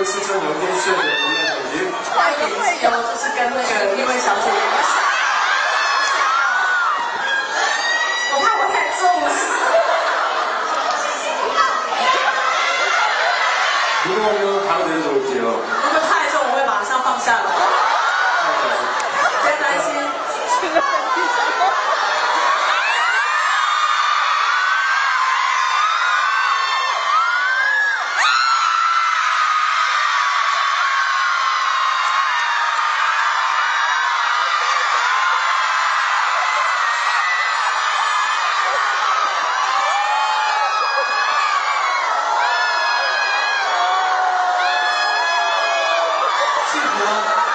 一次在牛店睡的那种，因为他一有就是跟那个一位小姐姐。如果我们有唐人手机哦。幸福